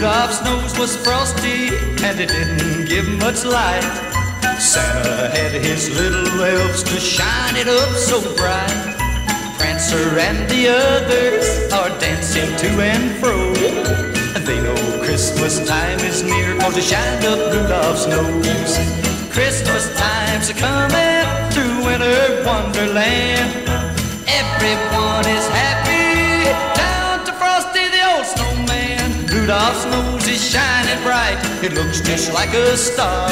Rudolph's nose was frosty and it didn't give much light. Santa had his little elves to shine it up so bright. Prancer and the others are dancing to and fro. They know Christmas time is near cause they shined up Rudolph's nose. Christmas time's a coming through winter wonderland. Everyone is Rudolph's nose is shining bright. It looks just like a star.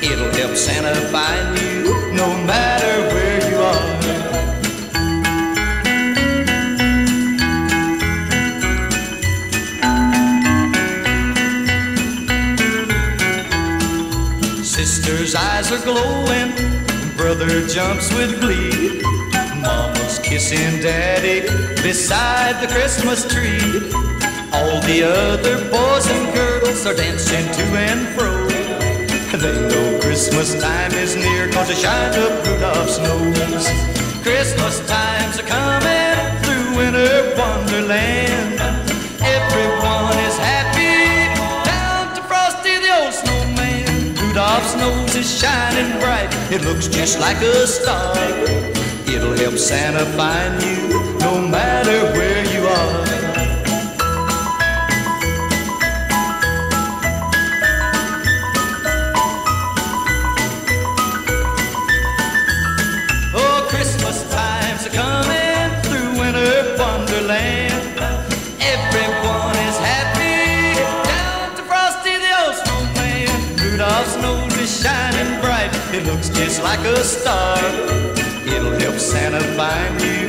It'll help Santa find you no matter where you are. Sister's eyes are glowing, brother jumps with glee. Mama's kissing daddy beside the Christmas tree. All the other boys and girls are dancing to and fro. They know Christmas time is near cause they shine up Rudolph's nose. Christmas time's a coming through winter wonderland. Everyone is happy down to Frosty the old snowman. Rudolph's nose is shining bright. It looks just like a star. It'll help Santa find you no matter looks just like a star. It'll help Santa find you